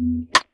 Mm-hmm.